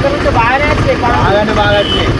ఎక్కడి నుంచి బాగానే వచ్చినాయి పా. బాగానే బాగా వచ్చినాయి